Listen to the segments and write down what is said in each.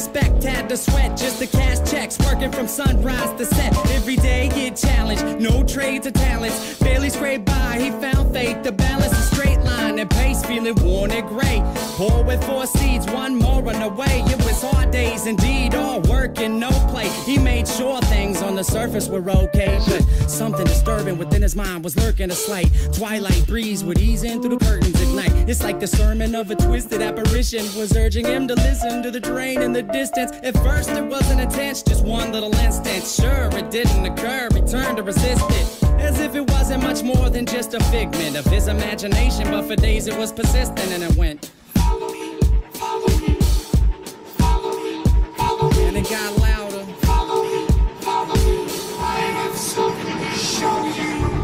respect, had to sweat just to cash checks, working from sunrise to set. Every day get challenged, no trades or talents. Barely scraped by, he found faith to balance a straight line and pace, feeling worn and gray. Poor with four seeds, one more on the way. It was hard days indeed, all work and no play. He made sure things on the surface were okay, but something disturbing within his mind was lurking a slight twilight breeze would ease in through the curtains at night. It's like the sermon of a twisted apparition was urging him to listen to the train in the distance. At first, it wasn't intense, just one little instant. Sure, it didn't occur, he turned to resist it. As if it wasn't much more than just a figment of his imagination, but for days it was persistent and it went. And it got louder.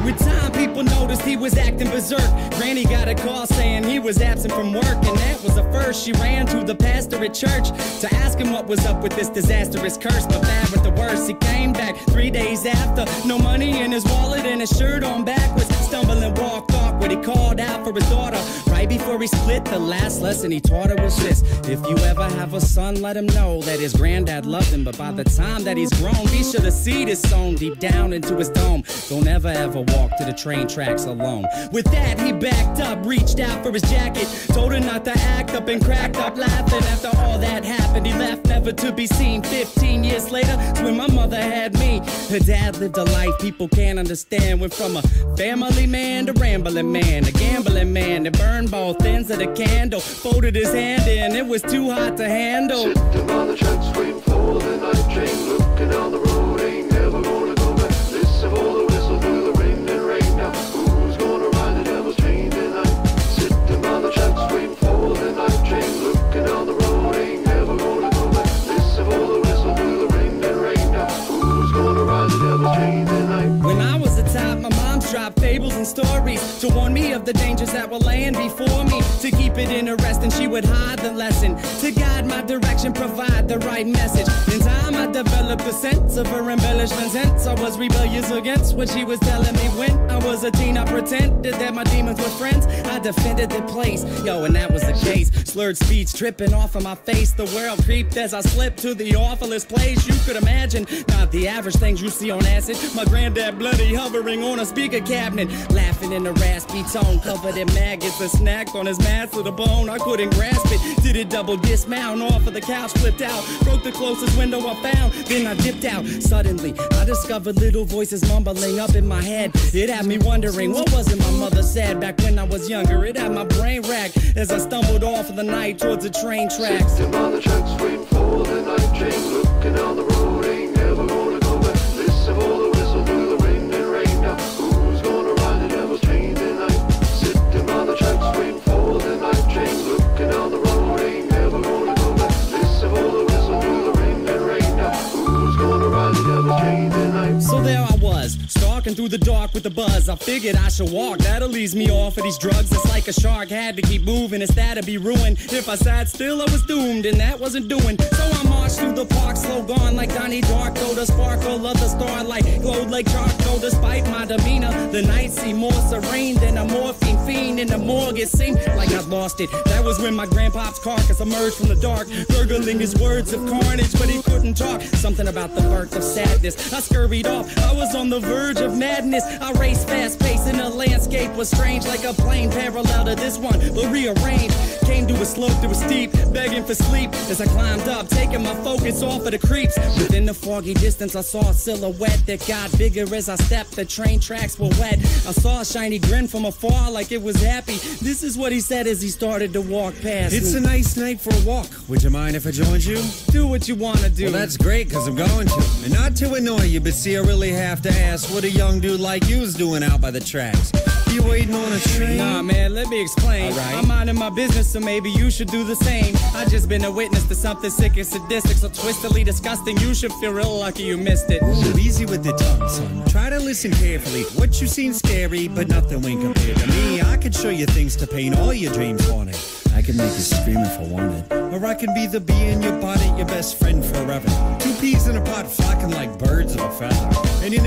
With time, people noticed he was acting berserk. Granny got a call saying he was absent from work, and that was the first. She ran to the pastor at church to ask him what was up with this disastrous curse. But bad with the worst, he came back three days after. No money in his wallet and his shirt on backwards. Stumbling, walked awkward. He called out for his daughter right before he split. The last lesson he taught her was this: If you ever have a son, let him know that his granddad loved him. But by the time that he's grown, be sure the seed is sown deep down into his dome. Don't ever ever walk to the train tracks alone. With that, he backed up, reached out for his jacket, told her not to act up and cracked up laughing. After all that happened, he left never to be seen. 15 years later, when my mother had me, her dad lived a life people can't understand. Went from a family man to rambling man, a gambling man that burned both ends of the candle. Folded his hand in, it was too hot to handle. On the mom dropped fables and stories to warn me of the dangers that were laying before me. To keep it interesting, she would hide the lesson. To guide my direction, provide the right message. Time, I developed a sense of her embellishments. Hence, I was rebellious against what she was telling me. When I was a teen, I pretended that my demons were friends. I defended the place, yo, and that was the case. Slurred speech tripping off of my face. The world creeped as I slipped to the awfulest place you could imagine. Not the average things you see on acid. My granddad bloody hovering on a speaker cabinet, laughing in a raspy tone, covered in maggots. A snack on his mask to the bone. I couldn't grasp it. Did it double dismount off of the couch, flipped out, broke the closest window I found. Then I dipped out. Suddenly, I discovered little voices mumbling up in my head. It had me wondering what was it my mother said back when I was younger. It had my brain racked as I stumbled off of the night towards the train tracks. Sitting on the tracks waiting for the night train Looking down the road, ain't never gonna was, stalking through the dark with the buzz. I figured I should walk, that'll ease me off of these drugs. It's like a shark had to keep moving, it's that'd be ruined. If I sat still, I was doomed, and that wasn't doing. So I marched through the park, slow gone like Donnie Darko. The sparkle of the starlight like charcoal. Despite my demeanor, the night seemed more serene than a morphine fiend in the morgue. It seemed like I'd lost it. That was when my grandpop's carcass emerged from the dark, gurgling his words of carnage, but he couldn't talk. Something about the birth of sadness. I scurried off, I was on the verge of madness. I raced fast pace, and the landscape was strange, like a plane parallel to this one, but rearranged. Came to a slope that was steep, begging for sleep as I climbed up, taking my focus off of the creeps. Within the foggy distance, I saw a silhouette that got bigger as I stepped. The train tracks were wet. I saw a shiny grin from afar, like it was happy. This is what he said as he started to walk past It's me. a nice night for a walk. Would you mind if I joined you? Do what you wanna do. Well, that's great, cause I'm going to. And not to annoy you, but see, I really have to ask what a young dude like you's doing out by the tracks. You waiting on a train? Nah, man, let me explain. Alright. I'm minding my business, so maybe you should do the same. I just been a witness to something sick and sadistic, so twistedly disgusting. You should feel real lucky you missed it. Ooh, easy with the tongue, son. Try to listen carefully. What you seen scary, but nothing when compared to me. I could show you things to paint all your dreams haunted. I can make you scream if I wanted. Or I can be the bee in your body, your best friend forever. Two peas in a pot flocking like birds of a feather. And you